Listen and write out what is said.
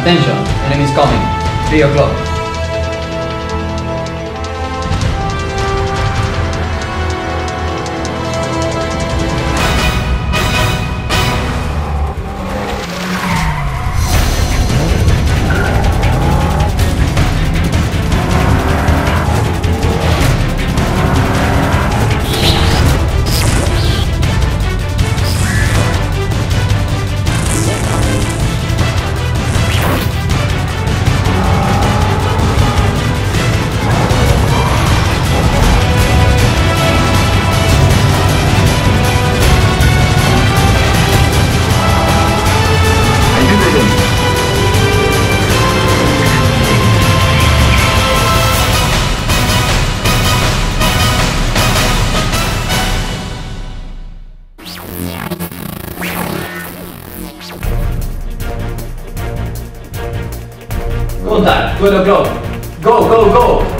Attention, enemies coming. 3 o'clock. Contact, 12 o'clock. Go, go, go!